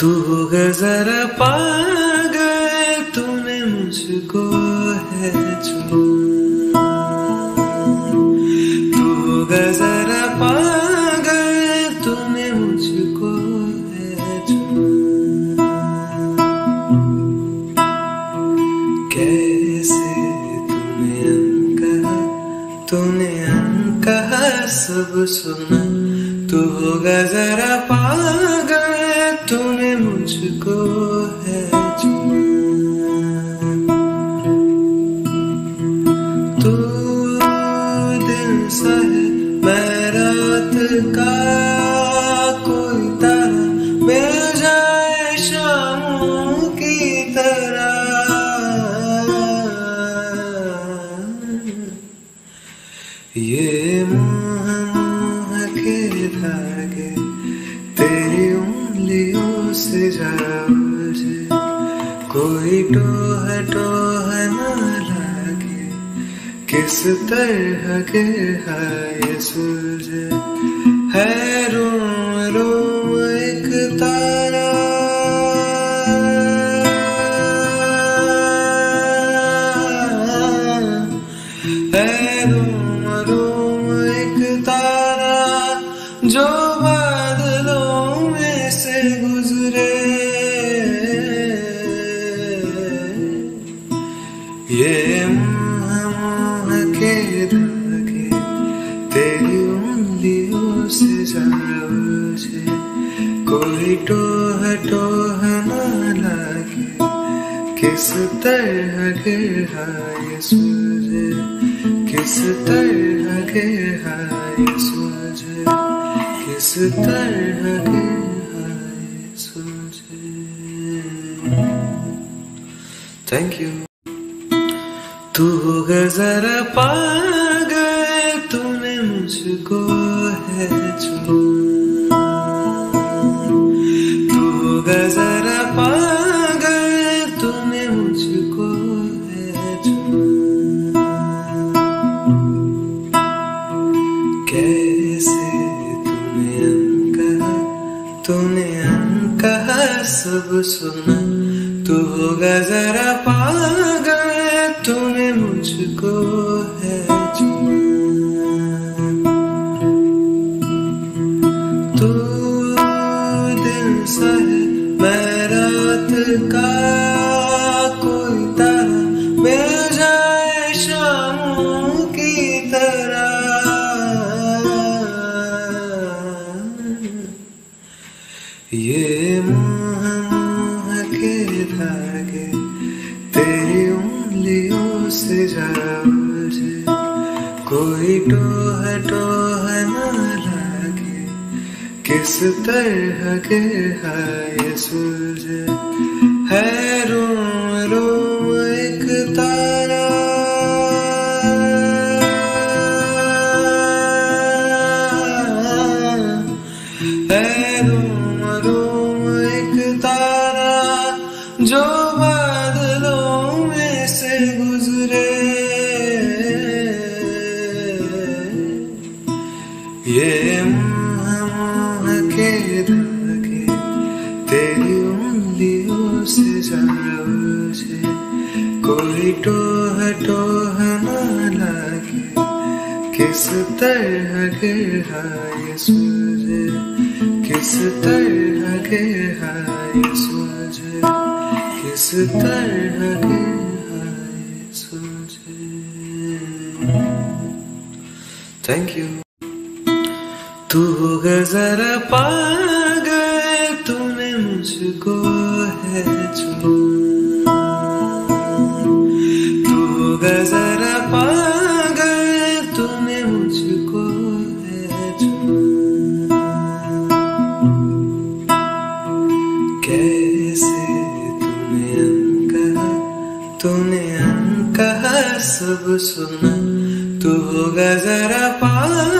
तू होगा जरा पागल, तूने मुझको है जो तू जरा पागल, तूने मुझको है जो कैसे तूने अनकहा तूने अनकहा सब सुना। तू होगा जरा पागल तूने मुझको कोई टोह टोह न किस तरह के हाय सूझे। है रोम रोम कोई टोह टोह न लागे, किस तरह के हाय सूझे, किस तरह के हाय सूझे, किस तरह के हाय सूझे। थैंक यू तू होगा जरा पागल सब सुना तू होगा जरा पागल तूने मुझको है जो तू उंगलियों से जा मुझे कोई टोह टोह न लागे। किस तरह के हाय सूझे। है रोम रोम एक तारा के धागे तेरी उंगलियों लागे किस तरह हाय सूझे किस तरह हाय सूझे किस तरह हाय सूझे थैंक यू तू होगा जरा पागल, तूने मुझको है जो। तू जरा पागल, तूने मुझको है जो। कैसे तूने अनकहा तूने अनकहा सब सुना। तू होगा जरा तूने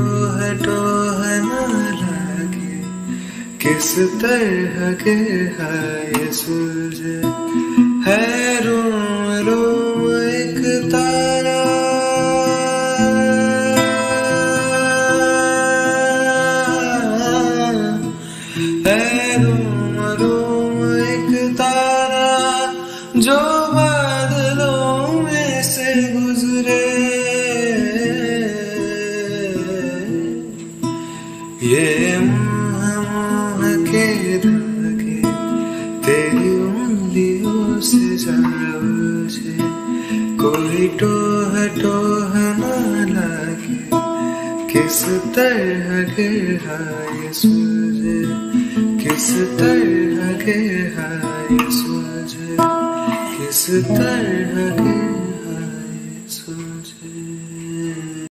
टोह टोह न लगे। किस तरह के है सूझे है रोम रोम एक तारा। है रोम रोम एक तारा। जो बादलों कोई टोह टोह न लगे, किस तरह के हाय सूरज, किस तरह के हाय सूरज, किस तरह के